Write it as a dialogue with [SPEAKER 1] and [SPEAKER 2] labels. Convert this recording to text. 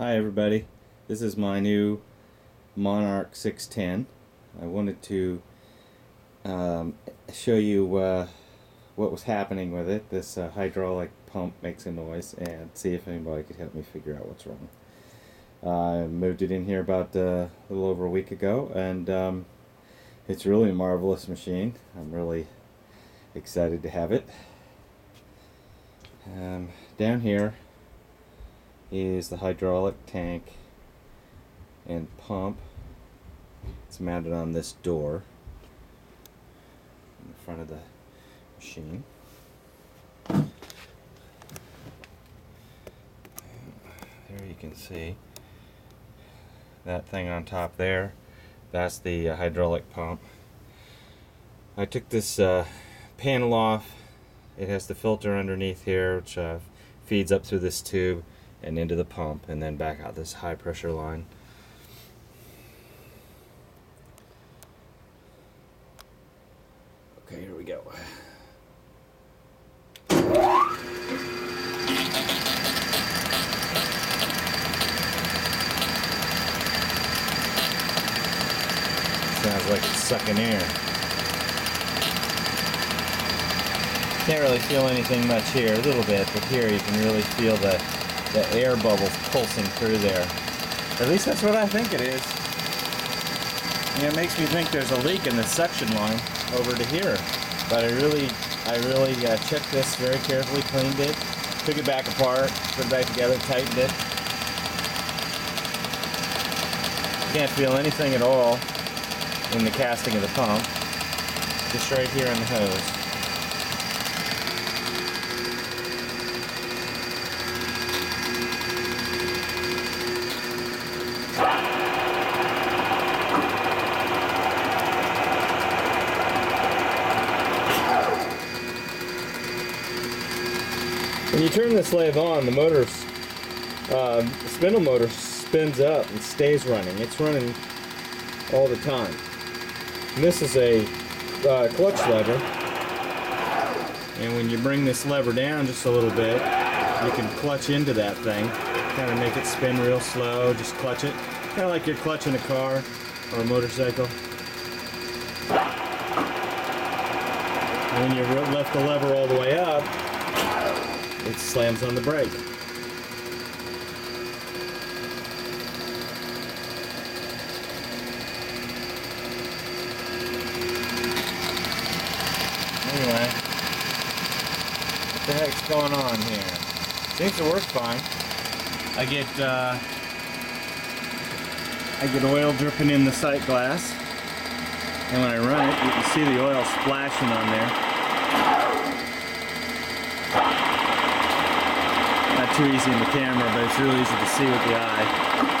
[SPEAKER 1] Hi everybody, this is my new Monarch 610. I wanted to um, show you uh, what was happening with it. This uh, hydraulic pump makes a noise and see if anybody could help me figure out what's wrong. I moved it in here about uh, a little over a week ago and um, it's really a marvelous machine. I'm really excited to have it. Um, down here is the hydraulic tank and pump. It's mounted on this door in front of the machine. There you can see that thing on top there. That's the uh, hydraulic pump. I took this uh, panel off. It has the filter underneath here, which uh, feeds up through this tube and into the pump and then back out this high pressure line. Okay, here we go. Sounds like it's sucking air. Can't really feel anything much here, a little bit, but here you can really feel the the air bubbles pulsing through there. At least that's what I think it is. It makes me think there's a leak in the suction line over to here. But I really, I really uh, checked this very carefully, cleaned it, took it back apart, put it back together, tightened it. Can't feel anything at all in the casting of the pump. Just right here in the hose. When you turn the lathe on, the motor, uh, spindle motor spins up and stays running. It's running all the time. And this is a uh, clutch lever. And when you bring this lever down just a little bit, you can clutch into that thing. Kind of make it spin real slow, just clutch it. Kind of like you're clutching a car or a motorcycle. And when you lift the lever all the way up, it slams on the brake. Anyway, what the heck's going on here? Seems to work fine. I get uh, I get oil dripping in the sight glass, and when I run it, you can see the oil splashing on there. Too easy in the camera, but it's really easy to see with the eye.